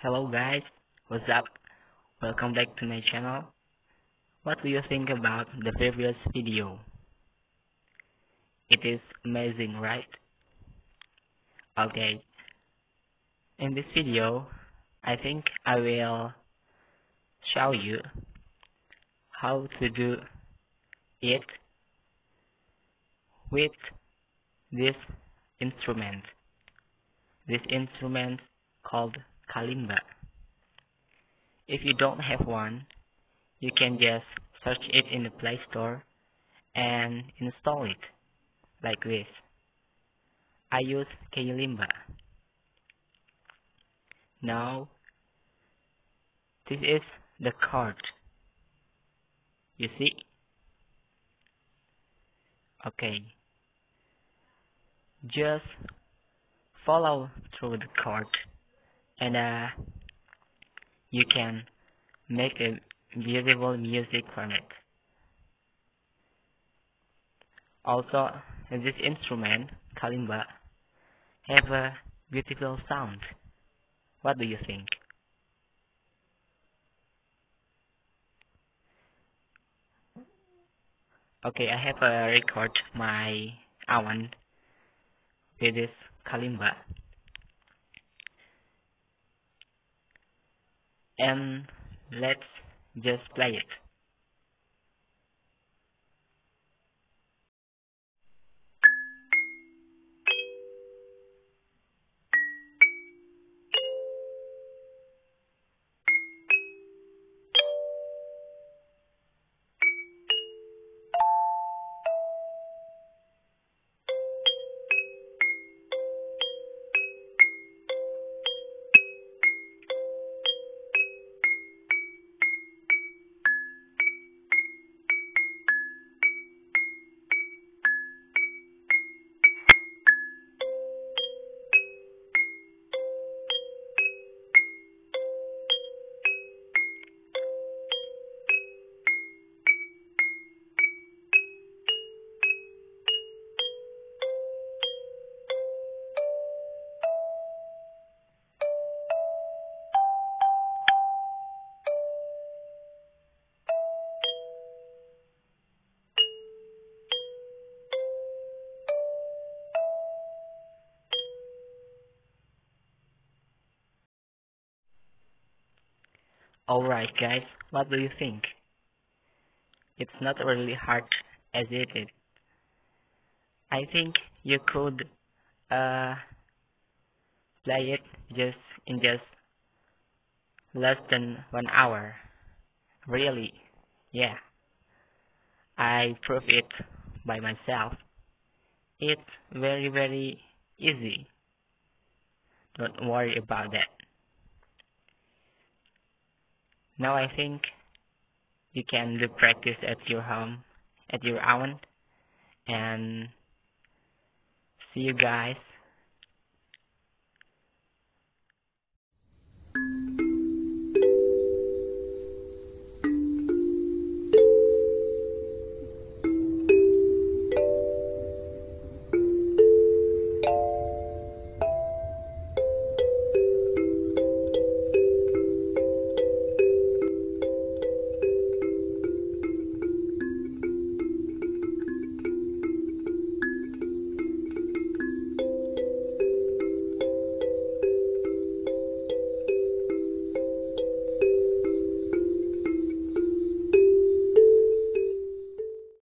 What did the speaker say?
Hello guys, what's up? Welcome back to my channel. What do you think about the previous video? It is amazing, right? Okay. In this video, I think I will show you how to do it with this instrument. This instrument called kalimba. If you don't have one, you can just search it in the Play Store and install it like this. I use Kalimba. Now, this is the card. You see? Okay. Just follow through the card and uh, you can make a beautiful music from it. Also, this instrument, kalimba, have a beautiful sound. What do you think? Okay, I have a record my own with this kalimba. And let's just play it. Alright guys, what do you think? It's not really hard as it is. I think you could uh, play it just in just less than one hour. Really, yeah. I prove it by myself. It's very very easy. Don't worry about that. Now I think you can do practice at your home, at your own, and see you guys